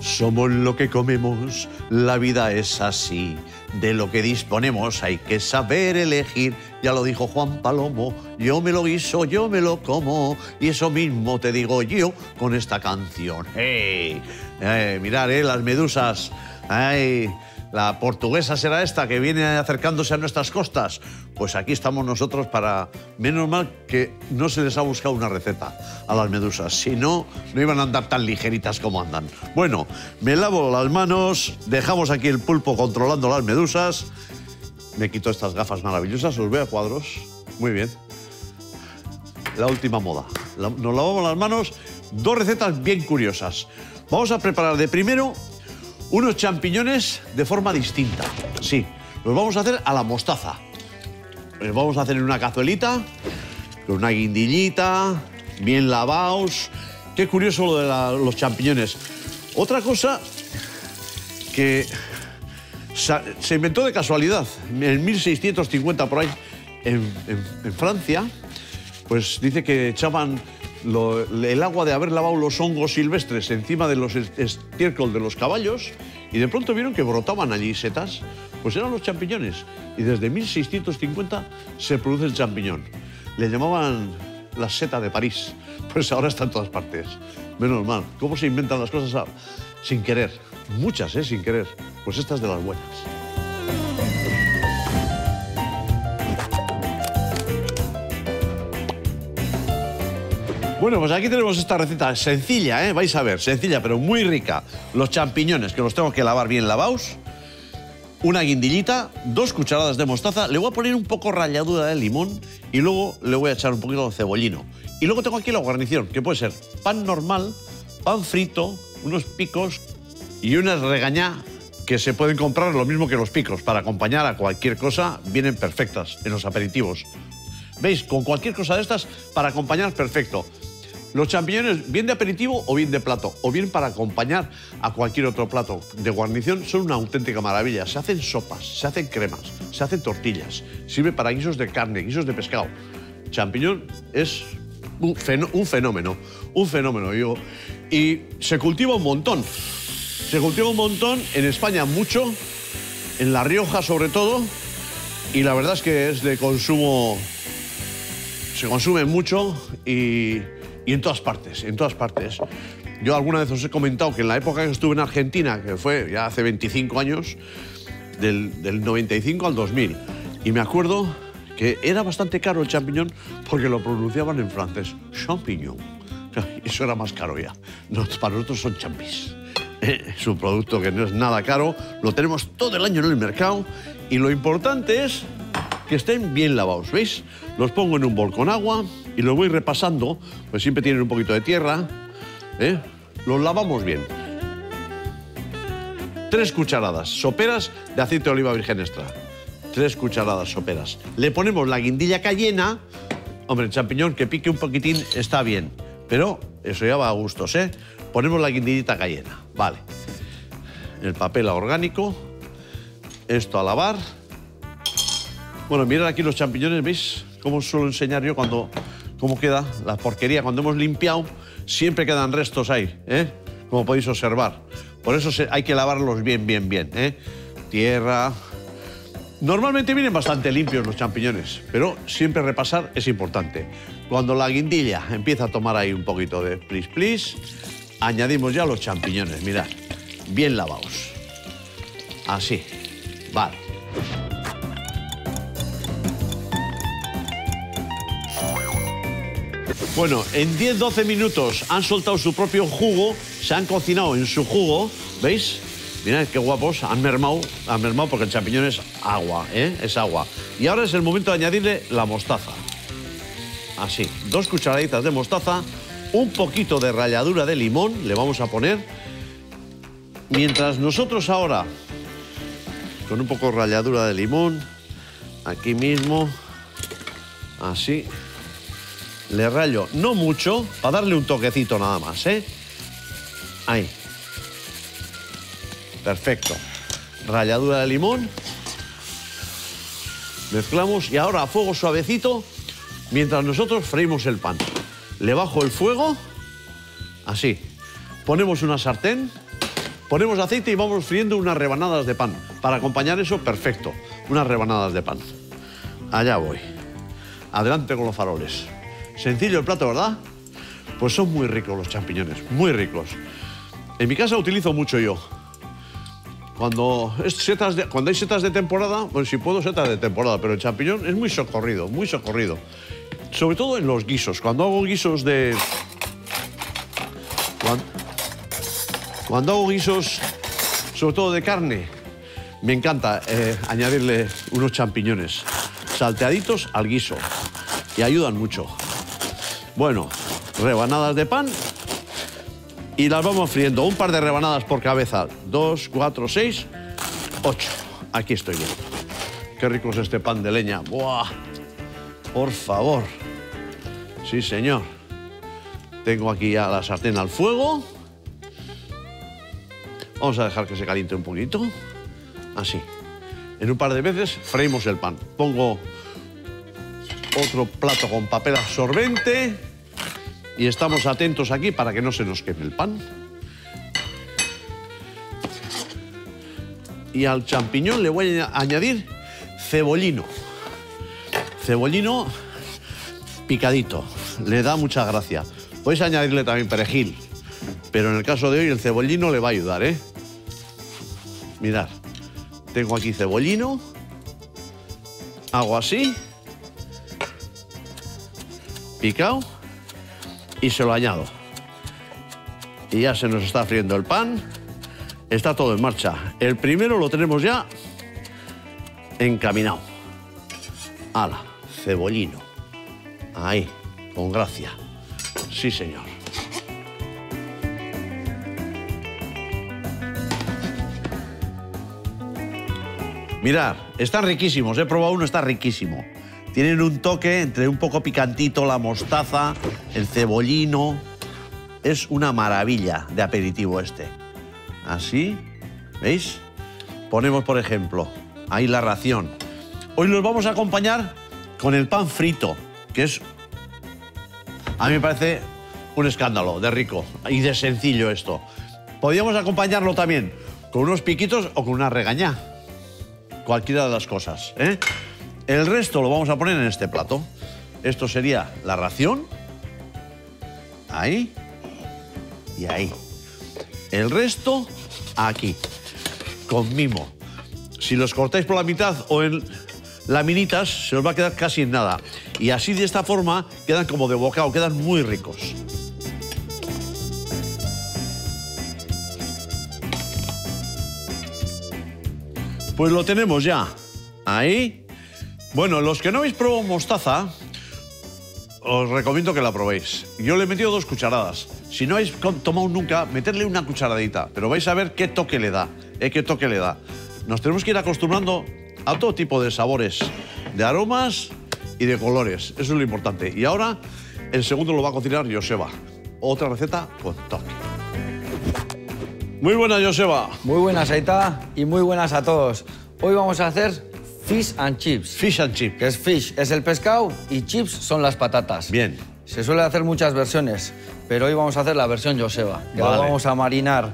Somos lo que comemos, la vida es así. De lo que disponemos hay que saber elegir. Ya lo dijo Juan Palomo, yo me lo guiso, yo me lo como. Y eso mismo te digo yo con esta canción. ¡Hey! Eh, mirad, eh, las medusas. ¡Ay! La portuguesa será esta que viene acercándose a nuestras costas. Pues aquí estamos nosotros para... Menos mal que no se les ha buscado una receta a las medusas. Si no, no iban a andar tan ligeritas como andan. Bueno, me lavo las manos, dejamos aquí el pulpo controlando las medusas. Me quito estas gafas maravillosas, os veo a cuadros. Muy bien. La última moda. Nos lavamos las manos. Dos recetas bien curiosas. Vamos a preparar de primero unos champiñones de forma distinta. Sí, los vamos a hacer a la mostaza. Los vamos a hacer en una cazuelita, con una guindillita, bien lavados. Qué curioso lo de los champiñones. Otra cosa que se inventó de casualidad, en 1650 por ahí, en- en Francia, pues dice que echaban el agua de haber lavado los hongos silvestres encima de los est- estiércol de los caballos y de pronto vieron que brotaban allí setas. Pues eran los champiñones. Y desde 1650 se produce el champiñón. Le llamaban la seta de París. Pues ahora está en todas partes. Menos mal. ¿Cómo se inventan las cosas a- sin querer? Muchas, ¿eh? Sin querer. Pues esta es de las buenas. Bueno, pues aquí tenemos esta receta sencilla, ¿eh? vais a ver, sencilla pero muy rica. Los champiñones, que los tengo que lavar bien lavados. Una guindillita, dos cucharadas de mostaza. Le voy a poner un poco ralladura de limón y luego le voy a echar un poquito de cebollino. Y luego tengo aquí la guarnición, que puede ser pan normal, pan frito, unos picos y unas regañá que se pueden comprar lo mismo que los picos. Para acompañar a cualquier cosa, vienen perfectas en los aperitivos. ¿Veis? Con cualquier cosa de estas, para acompañar, perfecto. Los champiñones, bien de aperitivo o bien de plato, o bien para acompañar a cualquier otro plato de guarnición, son una auténtica maravilla. Se hacen sopas, se hacen cremas, se hacen tortillas, sirve para guisos de carne, guisos de pescado. Champiñón es un, fenó- un fenómeno, un fenómeno, digo. Y se cultiva un montón. Se cultiva un montón, en España mucho, en La Rioja sobre todo, y la verdad es que es de consumo se consume mucho y, y en todas partes, en todas partes. Yo alguna vez os he comentado que en la época que estuve en Argentina, que fue ya hace 25 años, del, del 95 al 2000, y me acuerdo que era bastante caro el champiñón porque lo pronunciaban en francés, champignon. Eso era más caro ya. Nos- para nosotros son champis. Es un producto que no es nada caro, lo tenemos todo el año en el mercado y lo importante es que estén bien lavados, ¿veis? Los pongo en un bol con agua y los voy repasando, pues siempre tienen un poquito de tierra, ¿eh? Los lavamos bien. Tres cucharadas soperas de aceite de oliva virgen extra. Tres cucharadas soperas. Le ponemos la guindilla cayena. Hombre, el champiñón que pique un poquitín está bien, pero eso ya va a gustos, ¿eh? Ponemos la guindillita cayena, vale. El papel orgánico, esto a lavar. Bueno, mirad aquí los champiñones, ¿veis? Cómo os suelo enseñar yo cuando cómo queda la porquería. Cuando hemos limpiado, siempre quedan restos ahí, ¿eh? Como podéis observar. Por eso hay que lavarlos bien, bien, bien, ¿eh? Tierra. Normalmente vienen bastante limpios los champiñones, pero siempre repasar es importante. Cuando la guindilla empieza a tomar ahí un poquito de plis plis, añadimos ya los champiñones, mirad, bien lavados. Así, vale. Bueno, en 10-12 minutos han soltado su propio jugo, se han cocinado en su jugo, ¿veis? Mirad qué guapos, han mermado, han mermado porque el champiñón es agua, ¿eh? Es agua. Y ahora es el momento de añadirle la mostaza. Así, dos cucharaditas de mostaza, un poquito de ralladura de limón le vamos a poner. Mientras nosotros ahora, con un poco de ralladura de limón, aquí mismo, así, le rayo, no mucho, para darle un toquecito nada más, ¿eh? Ahí. Perfecto. Ralladura de limón. Mezclamos y ahora a fuego suavecito, mientras nosotros freímos el pan. Le bajo el fuego, así. Ponemos una sartén, Ponemos aceite y vamos friendo unas rebanadas de pan. Para acompañar eso, perfecto. Unas rebanadas de pan. Allá voy. Adelante con los faroles. Sencillo el plato, ¿verdad? Pues son muy ricos los champiñones, muy ricos. En mi casa utilizo mucho yo. Cuando, setas cuando hay setas de temporada, pues si puedo setas de temporada, pero el champiñón es muy socorrido, muy socorrido. Sobre todo en los guisos. Cuando hago guisos de... Cuan- Cuando, hago guisos, sobre todo de carne, me encanta eh, añadirle unos champiñones salteaditos al guiso y ayudan mucho. Bueno, rebanadas de pan y las vamos friendo. Un par de rebanadas por cabeza. Dos, cuatro, seis, ocho. Aquí estoy viendo. Qué rico es este pan de leña. ¡Buah! Por favor. Sí, señor. Tengo aquí ya la sartén al fuego. Vamos a dejar que se caliente un poquito. Así. En un par de veces freímos el pan. Pongo otro plato con papel absorbente y estamos atentos aquí para que no se nos queme el pan. Y al champiñón le voy a añadir cebollino. Cebollino picadito. Le da mucha gracia. Podéis añadirle también perejil. Pero en el caso de hoy el cebollino le va a ayudar, ¿eh? Mirad. Tengo aquí cebollino. Hago así. Picado. Y se lo añado. Y ya se nos está friendo el pan. Está todo en marcha. El primero lo tenemos ya encaminado. Ala, cebollino. Ahí, con gracia. Sí, señor. Mirad, están riquísimos. He probado uno, está riquísimo. Tienen un toque entre un poco picantito, la mostaza, el cebollino. Es una maravilla de aperitivo este. Así, ¿veis? Ponemos, por ejemplo, ahí la ración. Hoy los vamos a acompañar con el pan frito, que es, a mí me parece un escándalo de rico y de sencillo esto. Podríamos acompañarlo también con unos piquitos o con una regañá cualquiera de las cosas. ¿eh? El resto lo vamos a poner en este plato. Esto sería la ración. Ahí. Y ahí. El resto aquí. Con mimo. Si los cortáis por la mitad o en laminitas, se os va a quedar casi en nada. Y así de esta forma quedan como de bocado, quedan muy ricos. Pues lo tenemos ya. Ahí. Bueno, los que no habéis probado mostaza, os recomiendo que la probéis. Yo le he metido dos cucharadas. Si no habéis tomado nunca, meterle una cucharadita. Pero vais a ver qué toque le da. ¿eh? ¿Qué toque le da? Nos tenemos que ir acostumbrando a todo tipo de sabores, de aromas y de colores. Eso es lo importante. Y ahora, el segundo lo va a cocinar Joseba. Otra receta con toque. Muy buena, Joseba. Muy buenas, Aita, y muy buenas a todos. Hoy vamos a hacer fish and chips. Fish and chip. Que es fish, es el pescado, y chips son las patatas. Bien. Se suele hacer muchas versiones, pero hoy vamos a hacer la versión Joseba. Que Vale. lo vamos a marinar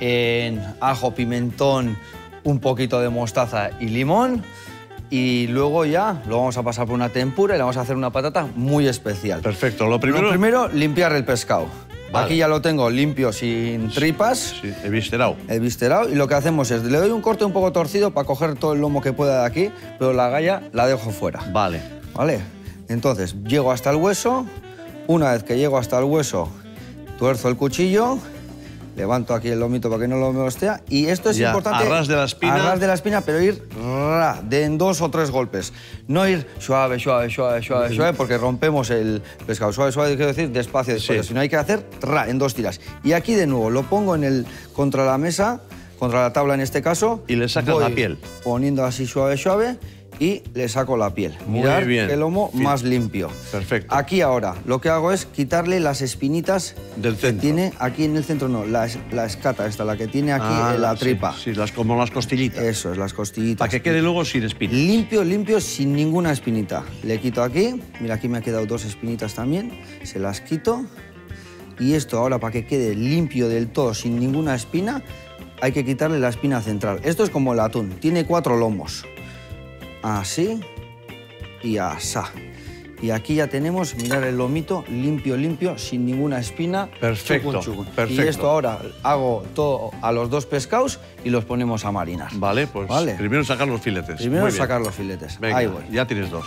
en ajo, pimentón, un poquito de mostaza y limón. Y luego ya lo vamos a pasar por una tempura y le vamos a hacer una patata muy especial. Perfecto. Lo primero. Lo primero, limpiar el pescado. Vale. Aquí ya lo tengo limpio, sin tripas. Sí, he viscerado. el viscerado y lo que hacemos es le doy un corte un poco torcido para coger todo el lomo que pueda de aquí, pero la galla la dejo fuera. Vale. ¿Vale? Entonces, llego hasta el hueso, una vez que llego hasta el hueso, tuerzo el cuchillo, levanto aquí el lomito para que no lo me hostea y esto es Ya, importante. a ras de la espina. A ras de la espina, pero ir ra, de en dos o tres golpes. No ir suave, suave, suave, suave, suave, porque rompemos el pescado. Suave, suave, quiero decir despacio, despacio. Sí. Sino hay que hacer ra, en dos tiras. Y aquí de nuevo, lo pongo en el, contra la mesa, contra la tabla en este caso. Y le sacas la piel. Poniendo así suave, suave y le saco la piel. Muy Mirad bien. qué lomo Fin. más limpio. Perfecto. Aquí ahora lo que hago es quitarle las espinitas Del que centro. tiene aquí en el centro, no, la, es- la escata esta, la que tiene aquí Ah, en la sí, tripa. Sí, las, como las costillitas. Eso es, las costillitas. Para que quede luego sin espina. Limpio, limpio, sin ninguna espinita. Le quito aquí, mira, aquí me ha quedado dos espinitas también, se las quito. Y esto ahora, para que quede limpio del todo, sin ninguna espina, hay que quitarle la espina central. Esto es como el atún, tiene cuatro lomos. Así y asá. Y aquí ya tenemos, mirar el lomito, limpio, limpio, sin ninguna espina. Perfecto, chucun, chucun. perfecto. Y esto ahora hago todo a los dos pescados y los ponemos a marinar. Vale, pues Vale. primero sacar los filetes. Primero sacar los filetes. Venga, Ahí voy. ya tienes dos.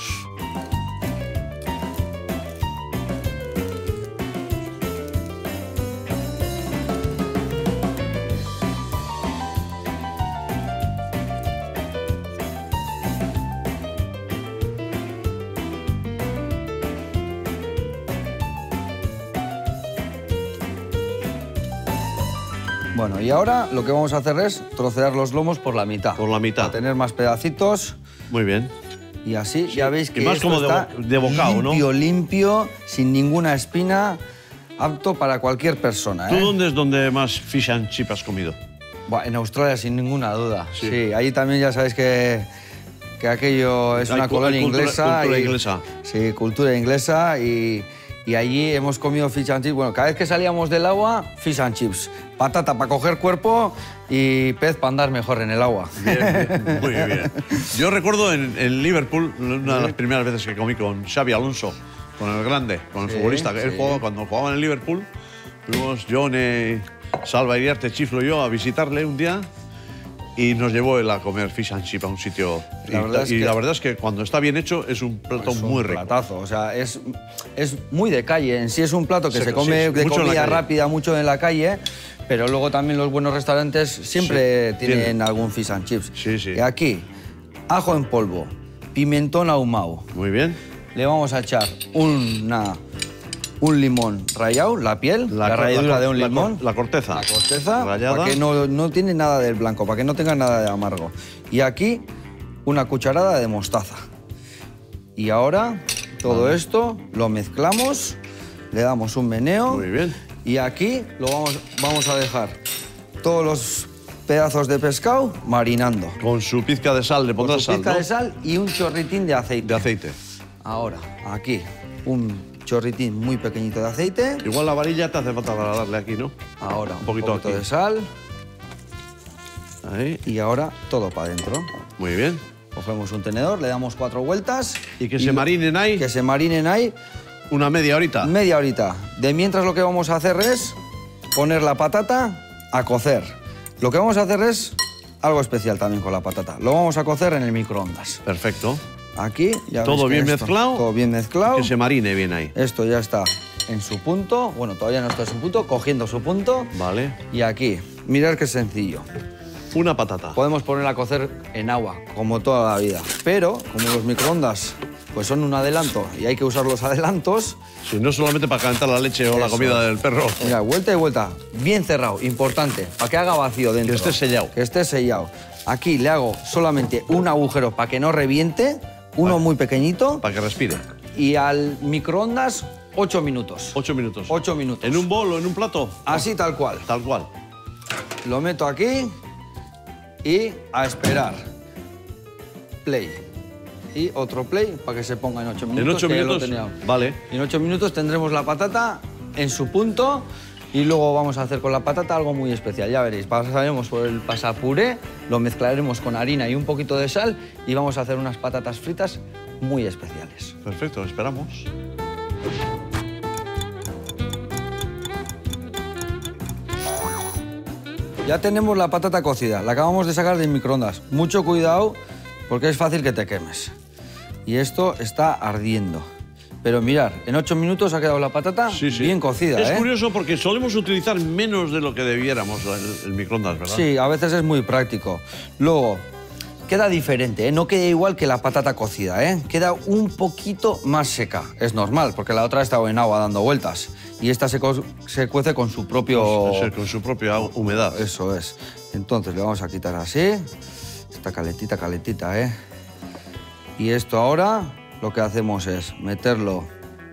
Y ahora lo que vamos a hacer es trocear los lomos por la mitad. Por la mitad. Para tener más pedacitos. Muy bien. Y así ya veis y que más esto como de está de bocado, ¿no? limpio, limpio, sin ninguna espina, apto para cualquier persona. ¿Tú ¿eh? dónde es donde más fish and chip has comido? En Australia, sin ninguna duda. Sí. Sí, allí también ya sabéis que, que aquello es Hay una colonia cultura- inglesa. cultura y- inglesa. Sí, cultura inglesa y, y allí hemos comido fish and chips. Bueno, cada vez que salíamos del agua, fish and chips. Patata para coger cuerpo y pez para andar mejor en el agua. Bien, bien, muy bien. Yo recuerdo en, en Liverpool, una de las primeras veces que comí con Xavi Alonso, con el grande, con el Sí, futbolista. que Él sí. jugaba, cuando jugaba en el Liverpool, fuimos Johnny, Salva Iriarte, Chiflo y yo a visitarle un día y nos llevó él a comer fish and chip a un sitio. La y la verdad es que cuando está bien hecho es un plato Es un muy rico. platazo, o sea, es, es muy de calle. En sí es un plato que se come sí, de comida rápida, mucho en la calle, pero luego también los buenos restaurantes siempre Sí, tienen tienen. algún fish and chips. Sí, sí. Y aquí, ajo en polvo, pimentón ahumado. Muy bien. Le vamos a echar una, un limón rallado, la piel, la, ralladura de un limón. La corteza. La corteza, Rallada. para que no, no tiene nada del blanco, para que no tenga nada de amargo. Y aquí una cucharada de mostaza. Y ahora todo esto lo mezclamos, le damos un meneo. Muy bien. Y aquí lo vamos, vamos a dejar todos los pedazos de pescado marinando. Con su pizca de sal le Con pondrás su sal, pizca ¿no? de sal y un chorritín de aceite. De aceite. Ahora, aquí, un chorritín muy pequeñito de aceite. Igual la varilla te hace falta para darle aquí, ¿no? Ahora, Un poquito aquí. de sal. Ahí. Y ahora todo para adentro. Muy bien. Cogemos un tenedor, le damos cuatro vueltas. Y que se marinen ahí Que se marinen ahí una media horita. media horita. De mientras lo que vamos a hacer es poner la patata a cocer. Lo que vamos a hacer es algo especial también con la patata. Lo vamos a cocer en el microondas. Perfecto. Aquí ya Todo bien esto- mezclado. Todo bien mezclado. Que se marine bien ahí. Esto ya está en su punto. Bueno, todavía no está en su punto, cogiendo su punto. Vale. Y aquí, mirad qué sencillo. Una patata. Podemos ponerla a cocer en agua, como toda la vida. Pero, como los microondas pues son un adelanto y hay que usar los adelantos, Si no solamente para calentar la leche o la Eso comida es. del perro. mira, vuelta y vuelta, bien cerrado, importante, para que haga vacío dentro. Que esté sellado. Que esté sellado. Aquí le hago solamente un agujero para que no reviente, uno muy pequeñito, Para que respire. y al microondas, ocho minutos. Ocho minutos. Ocho minutos. ¿En un bol o en un plato? Así tal cual. Tal cual. Lo meto aquí y a esperar. Play. Y otro play para que se ponga en 8 minutos. En ocho que ya lo minutos. tenía. Vale. Y en 8 minutos tendremos la patata en su punto y luego vamos a hacer con la patata algo muy especial. Ya veréis, pasaremos por el pasapuré, lo mezclaremos con harina y un poquito de sal y vamos a hacer unas patatas fritas muy especiales. Perfecto, esperamos. Ya tenemos la patata cocida, la acabamos de sacar del microondas. Mucho cuidado porque es fácil que te quemes. Y esto está ardiendo. Pero mirar, en ocho minutos ha quedado la patata Sí, sí. bien cocida. Es ¿eh? curioso porque solemos utilizar menos de lo que debiéramos el, el microondas, ¿verdad? Sí, a veces es muy práctico. Luego, queda diferente, ¿eh? no queda igual que la patata cocida, ¿eh? queda un poquito más seca. Es normal, porque la otra ha estado en agua dando vueltas. Y esta se, co- se cuece con su propio... Es con su propia humedad. Eso es. Entonces le vamos a quitar así. Está calentita, calentita, ¿eh? Y esto ahora lo que hacemos es meterlo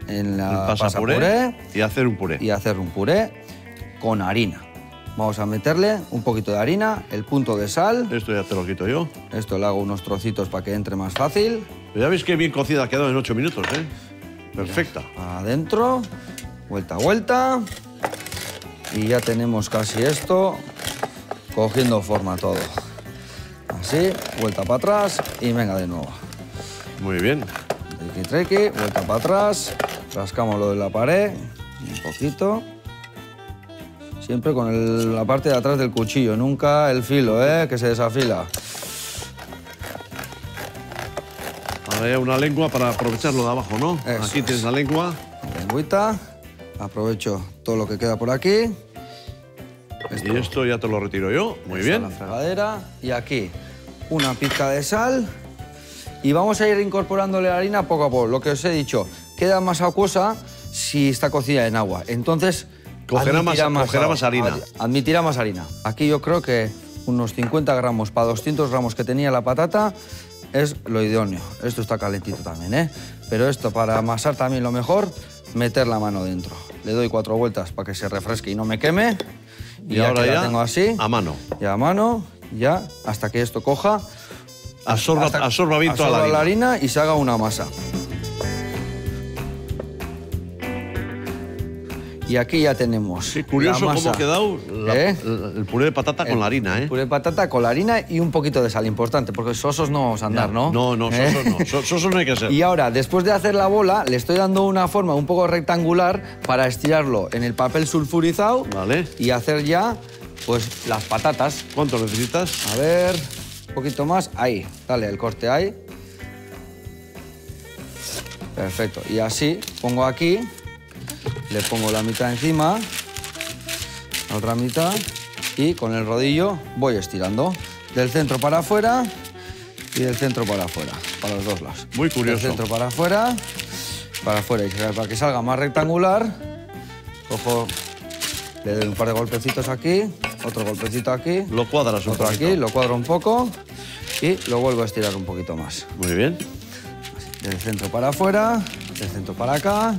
en la pasapuré pasapuré y hacer un puré. y hacer un puré con harina. Vamos a meterle un poquito de harina, el punto de sal. Esto ya te lo quito yo. Esto le hago unos trocitos para que entre más fácil. Pero ya veis que bien cocida ha quedado en ocho minutos, ¿eh? Perfecta. Adentro, vuelta a vuelta. Y ya tenemos casi esto cogiendo forma todo. Así, vuelta para atrás y venga de nuevo. Muy bien. Vuelta para atrás, rascamos lo de la pared, un poquito. Siempre con el- la parte de atrás del cuchillo, nunca el filo, ¿eh? que se desafila. Ahora ya una lengua para aprovecharlo de abajo, ¿no? Eso Aquí tienes es. la lengua. Lengüita, aprovecho todo lo que queda por aquí. Y esto ya te lo retiro yo. Muy bien. La fregadera. Y aquí una pizca de sal. Y vamos a ir incorporándole la harina poco a poco. Lo que os he dicho, queda más acuosa si está cocida en agua. Entonces, Cogerá más- cogerá más harina. Ad- Admitirá más harina. Aquí yo creo que unos 50 gramos para 200 gramos que tenía la patata es lo idóneo. Esto está calentito también, ¿eh? Pero esto, para amasar también lo mejor, meter la mano dentro. Le doy cuatro vueltas para que se refresque y no me queme. Y ahora que la ya tengo así. a mano. Ya a mano, ya, hasta que esto coja. Absorba, absorba bien toda la harina. harina y se haga una masa. Y aquí ya tenemos. Qué curioso cómo ha quedado la- ¿Eh? el, puré de patata con El la harina, ¿eh? Puré de patata con la harina y un poquito de sal, importante, porque sosos no vamos a andar, ¿no? No, no, ¿Eh? sosos no. So- Sosos no hay que ser. Y ahora, después de hacer la bola, le estoy dando una forma un poco rectangular para estirarlo en el papel sulfurizado Vale. y hacer ya, pues, las patatas. ¿Cuánto necesitas? A ver, poquito más. Ahí, dale el corte ahí. Perfecto. Y así pongo aquí, le pongo la mitad encima, la otra mitad, y con el rodillo voy estirando. Del centro para afuera y del centro para afuera, para los dos lados. Muy curioso. Del centro para afuera, para afuera, y para que salga más rectangular, cojo, le doy un par de golpecitos aquí, otro golpecito aquí, Lo cuadras un otro poquito. aquí, lo cuadro un poco y lo vuelvo a estirar un poquito más. Muy bien. Del centro para afuera, del centro para acá,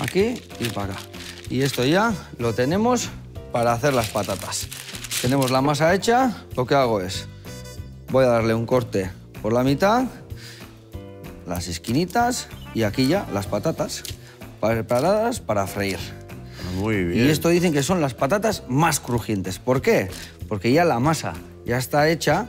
aquí y para acá. Y esto ya lo tenemos para hacer las patatas. Tenemos la masa hecha, lo que hago es, voy a darle un corte por la mitad, las esquinitas y aquí ya las patatas preparadas para freír. Muy bien. Y esto dicen que son las patatas más crujientes. ¿Por qué? Porque ya la masa ya está hecha,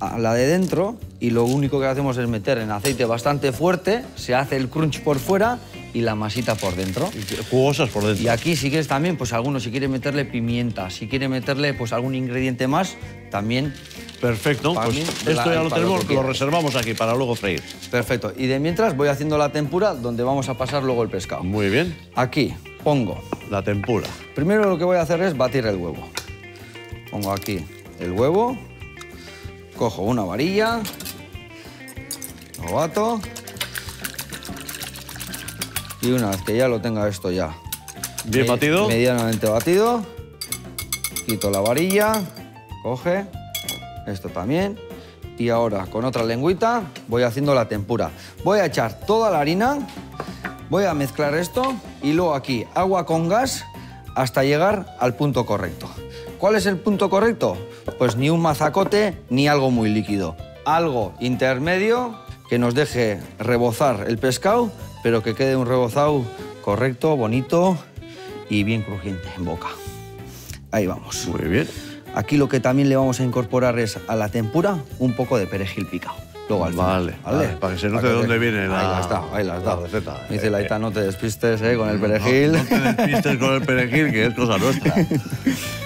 a la de dentro, y lo único que hacemos es meter en aceite bastante fuerte, se hace el crunch por fuera y la masita por dentro. Jugosas por dentro. Y aquí si quieres también, pues algunos, si quiere meterle pimienta, si quiere meterle pues algún ingrediente más, también Perfecto. Pues mí, esto la- ya lo lo tenemos, lo quieras. reservamos aquí para luego freír. perfecto. Y de mientras voy haciendo la tempura donde vamos a pasar luego el pescado. Muy bien. Aquí pongo La tempura. Primero lo que voy a hacer es batir el huevo. Pongo aquí el huevo, cojo una varilla, lo bato y una vez que ya lo tenga esto ya Bien batido. medianamente batido, quito la varilla, coge, esto también y ahora con otra lengüita voy haciendo la tempura. Voy a echar toda la harina, voy a mezclar esto y luego aquí agua con gas hasta llegar al punto correcto. ¿Cuál es el punto correcto? Pues ni un mazacote ni algo muy líquido. Algo intermedio que nos deje rebozar el pescado, pero que quede un rebozado correcto, bonito y bien crujiente en boca. Ahí vamos. Muy bien. Aquí lo que también le vamos a incorporar es a la tempura un poco de perejil picado. Luego al final, Vale, vale, para que se note te- dónde viene la- Ahí la dado, ahí la has la receta. Me dice la Ita, no te despistes eh, con el No, perejil. No, te despistes con el perejil, que es cosa nuestra.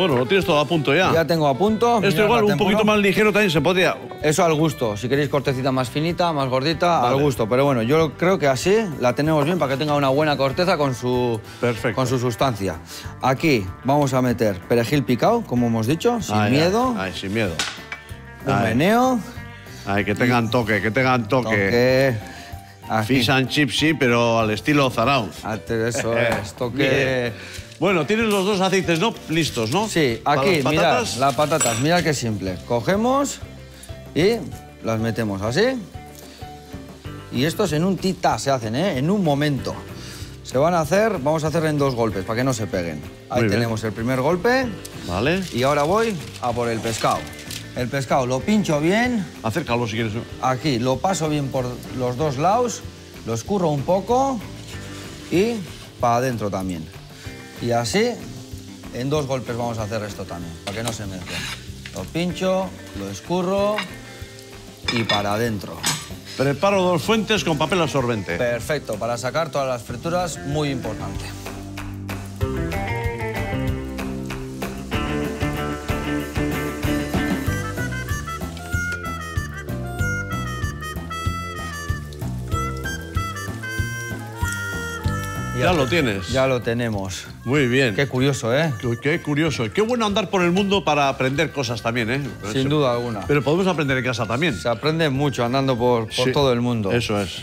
Bueno, lo tienes todo a punto ya. Ya tengo a punto. Esto igual, un poquito más ligero también se podría. Eso al gusto. Si queréis cortecita más finita, más gordita, Vale. al gusto. Pero bueno, yo creo que así la tenemos bien para que tenga una buena corteza con su, Perfecto. con su sustancia. Aquí vamos a meter perejil picado, como hemos dicho, sin Ay, miedo. Ay, sin miedo. Un Ay. meneo. Ay, que tengan toque, que tengan toque. Toque. Aquí. Fish and chips, sí, pero al estilo Zaraun. Ate- Eso es, toque. Bueno, tienes los dos aceites, ¿no? Listos, ¿no? Sí, aquí, patatas. las patatas, mirad qué simple. Cogemos y las metemos así. Y estos en un tita se hacen, ¿eh? En un momento. Se van a hacer, vamos a hacer en dos golpes para que no se peguen. Ahí Muy bien. tenemos el primer golpe Vale. y ahora voy a por el pescado. El pescado lo pincho bien, Acércalo si quieres. aquí lo paso bien por los dos lados, lo escurro un poco y para adentro también. Y así, en dos golpes vamos a hacer esto también, para que no se mezclen. Lo pincho, lo escurro y para adentro. Preparo dos fuentes con papel absorbente. Perfecto, para sacar todas las frituras, muy importante. Ya lo tienes. Ya lo tenemos. Muy bien. Qué curioso, ¿eh? Qué, qué curioso. Qué bueno andar por el mundo para aprender cosas también, ¿eh? Sin duda alguna. Pero podemos aprender en casa también. Se aprende mucho andando por, por Sí, todo el mundo. Eso es.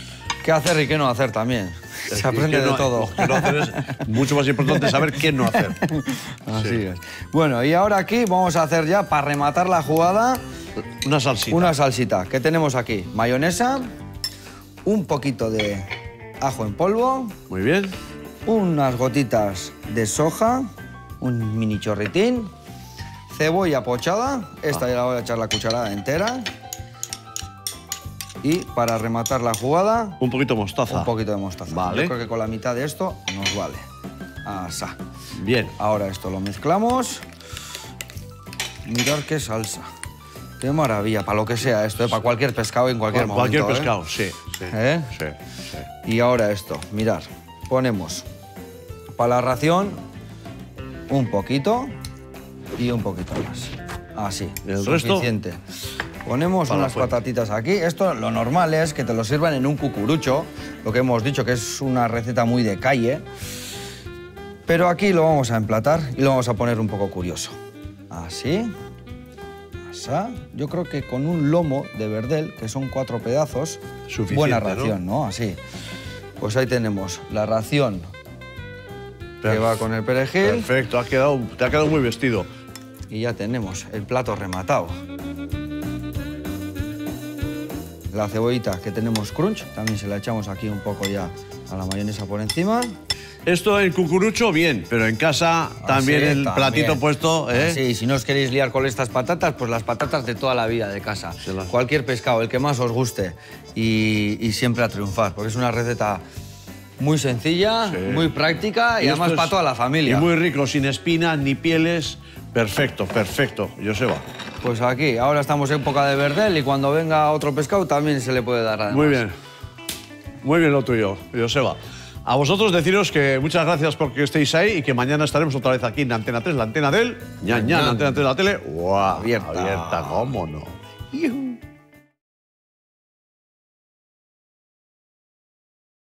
¿Qué hacer y qué no hacer también? Se aprende de todo. no hacer es mucho más importante saber qué no hacer. Así Sí. es. Bueno, y ahora aquí vamos a hacer ya, para rematar la jugada, Una salsita. una salsita. que tenemos aquí? Mayonesa, un poquito de ajo en polvo, Muy bien. Unas gotitas de soja, un mini chorritín, cebolla pochada, esta ya la voy a echar la cucharada entera. Y para rematar la jugada, Un poquito de mostaza. un poquito de mostaza. Vale. Yo creo que con la mitad de esto nos vale. Asá. Bien. Ahora esto lo mezclamos. Mirad qué salsa. Qué maravilla, para lo que sea esto, ¿eh? para cualquier pescado en cualquier momento. Cualquier ¿eh? pescado, sí. Sí, ¿Eh? sí, sí. Y ahora esto, mirad, ponemos para la ración un poquito y un poquito más. Así, ¿El resto? suficiente. Ponemos Para unas patatitas aquí. Esto lo normal es que te lo sirvan en un cucurucho, lo que hemos dicho que es una receta muy de calle. Pero aquí lo vamos a emplatar y lo vamos a poner un poco curioso. Así. Asá. Yo creo que con un lomo de verdel, que son cuatro pedazos, Suficiente, buena ¿no? ración, ¿no? Así. Pues ahí tenemos la ración que va con el perejil Perfecto, ha quedado, te ha quedado muy vestido. y ya tenemos el plato rematado. La cebollita que tenemos crunch, también se la echamos aquí un poco ya a la mayonesa por encima. Esto en cucurucho, bien, pero en casa también Así, el también. platito puesto, ¿eh? Sí, si no os queréis liar con estas patatas, pues las patatas de toda la vida de casa. Las- Cualquier pescado, el que más os guste. Y, y siempre a triunfar, porque es una receta muy sencilla, Sí. muy práctica y, esto además para toda la familia. Y muy rico, sin espinas ni pieles. Perfecto, perfecto. Joseba. Pues aquí, ahora estamos en época de verdel y cuando venga otro pescado también se le puede dar además. Muy bien. Muy bien lo tuyo, Joseba. A vosotros deciros que muchas gracias porque estéis ahí y que mañana estaremos otra vez aquí en Antena 3, la antena del ñan, ñan, Ñan. Antena 3 de la tele. ¡Guau! Abierta. Abierta, cómo no.